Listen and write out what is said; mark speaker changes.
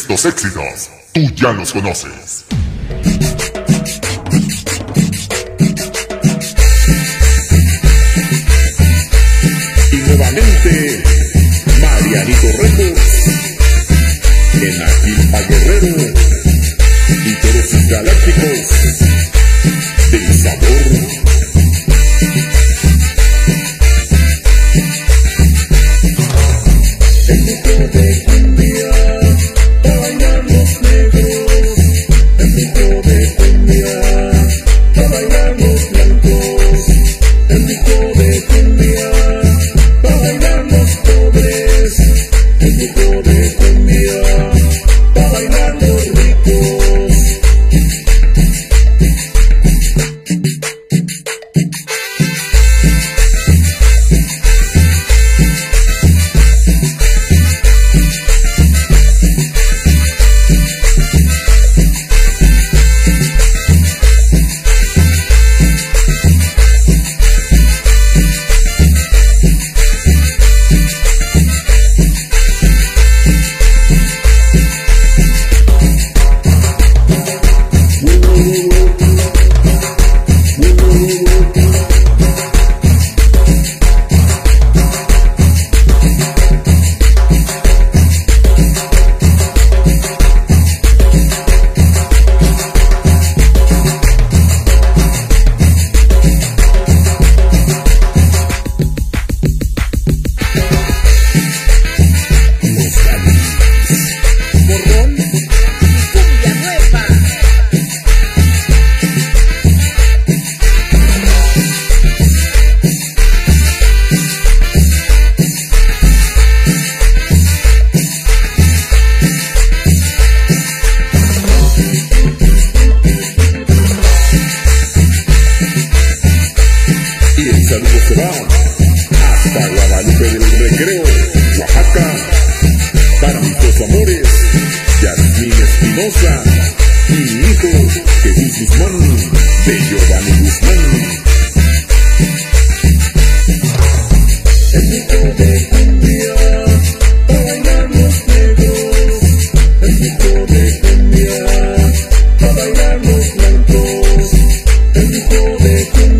Speaker 1: Estos éxitos, tú ya los conoces.
Speaker 2: Y nuevamente, Marianito Records, en Aquilpa Guerrero, y todos galácticos,
Speaker 3: Los
Speaker 2: hasta Guadalupe del Recreo, Oaxaca, para mis amores, Yasmín Espinosa, mi hijo Jesús Guzmán, de Giovanni Guzmán.
Speaker 3: Thank you.